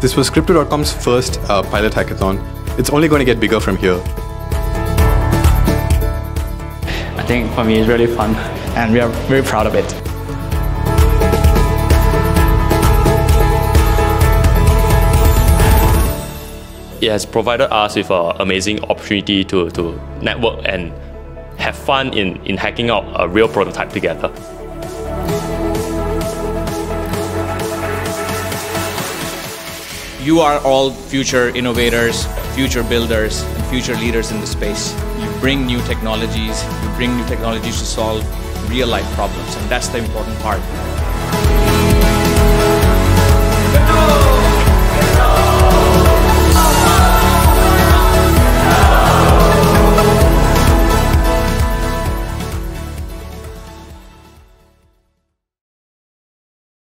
This was Crypto.com's first uh, pilot hackathon. It's only going to get bigger from here. I think for me it's really fun and we are very proud of it. It has provided us with an amazing opportunity to, to network and have fun in, in hacking out a real prototype together. You are all future innovators, future builders, and future leaders in the space. You bring new technologies, you bring new technologies to solve real life problems, and that's the important part.